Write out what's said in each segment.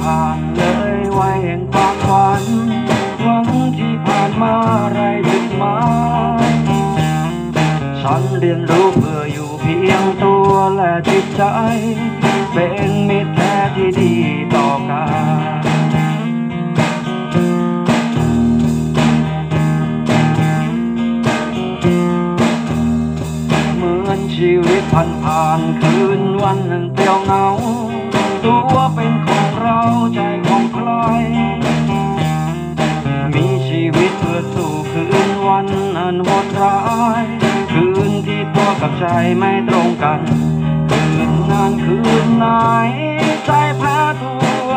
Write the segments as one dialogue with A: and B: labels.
A: ผ่านเลยไว้แห่งความฝันหวังที่ผ่านมาไรถึงมาฉันเรียนรู้เพื่ออยู่เพียงตัวและจิตใจ เป็นมิตรแท้ที่ดีต่อกันเหมือนชีวิตผ่านผ่านคืนวันนั้นเปลี่ยวเหงาตัวเป็น กับใจไม่ตรงกัน คืนนั้นคืนไหน ใจแพ้ตัว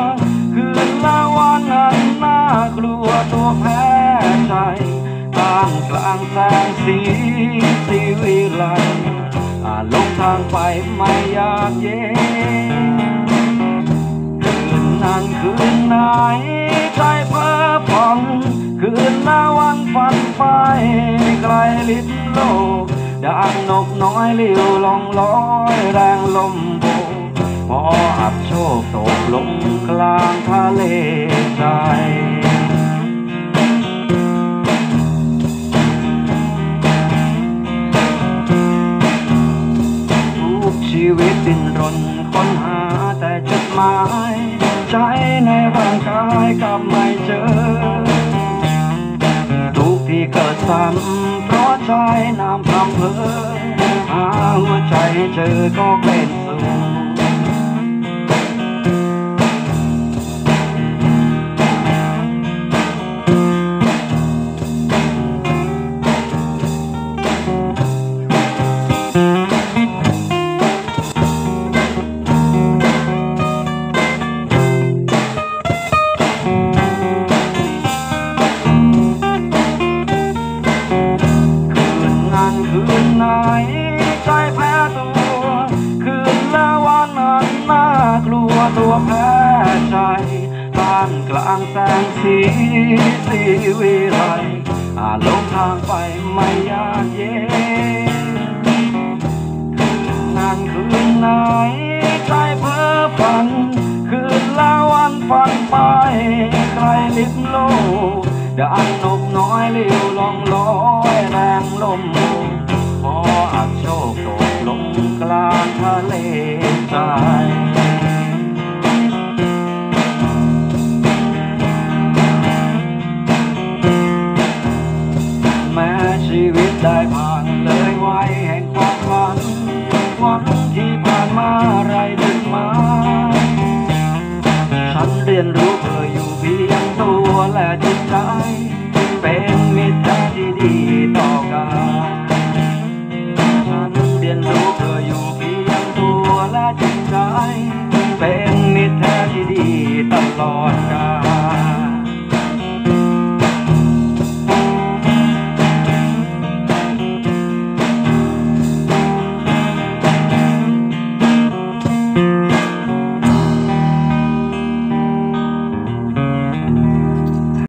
A: คืนละวันอันน่ากลัวตัวแพ้ใจตามกลางแสงสีสีวิไลอาลงทางไปไม่อยากเย็นคืนนั้นคืนไหน ใจเพ้อฝันคืนละวันฝันไปไกลลิบโลก ดังนกน้อยเลี้ยวลองลอยแรงลมโบกพออับโชคตกลงกลางทะเลใจทุกชีวิตดิ้นรนค้นหาแต่จุดหมายใจในร่างกายกลับไม่เจอ ทุกที่เกิดซ้ำ ใช้น้ำพรำเพอหาหัวใจให้เจอก็เป็นสุข ตัวแพ้ใจท่ามกลางแสงสีสีวิไลอาลงทางไปไม่ยากเย็นนนั้นคืนไหนใจเพ้อฝัน คืนละวันฝันไปไกลลิบโลกดันกน้ ชีวิตได้ผ่านเลยไวแห่งความหวังวันที่ผ่านมา